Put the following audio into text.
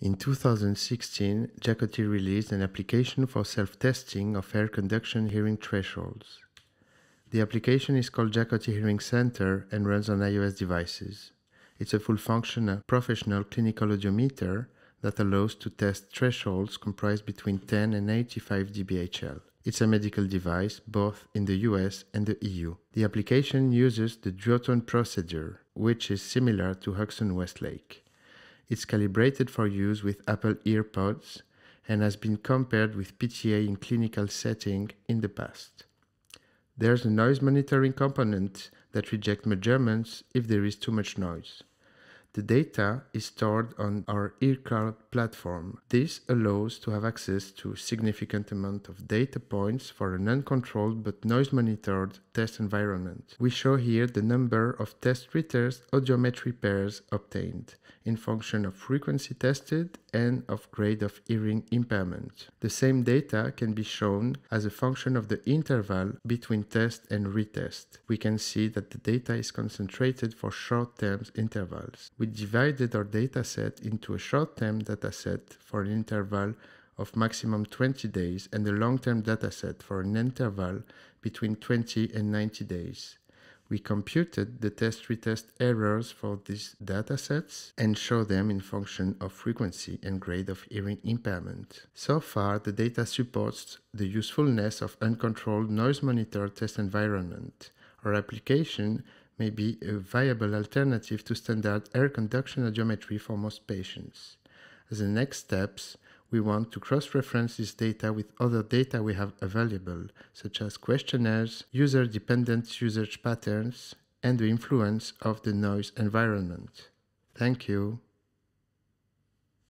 In 2016, Jacoti released an application for self-testing of air conduction hearing thresholds. The application is called Jacoti Hearing Center and runs on iOS devices. It's a full-function professional clinical audiometer that allows to test thresholds comprised between 10 and 85 dBHL. It's a medical device both in the US and the EU. The application uses the DuoTone procedure, which is similar to Hughson Westlake. It's calibrated for use with Apple EarPods and has been compared with PTA in clinical setting in the past. There's a noise monitoring component that rejects measurements if there is too much noise. The data is stored on our EarCloud platform. This allows to have access to significant amount of data points for an uncontrolled but noise-monitored test environment. We show here the number of test retest audiometry pairs obtained in function of frequency tested and of grade of hearing impairment. The same data can be shown as a function of the interval between test and retest. We can see that the data is concentrated for short-term intervals. We divided our dataset into a short-term dataset for an interval of maximum 20 days and a long-term dataset for an interval between 20 and 90 days. We computed the test-retest errors for these datasets and show them in function of frequency and grade of hearing impairment. So far, the data supports the usefulness of uncontrolled noise monitor test environment. Our application may be a viable alternative to standard air conduction audiometry for most patients. As the next steps, we want to cross-reference this data with other data we have available, such as questionnaires, user-dependent usage patterns, and the influence of the noise environment. Thank you.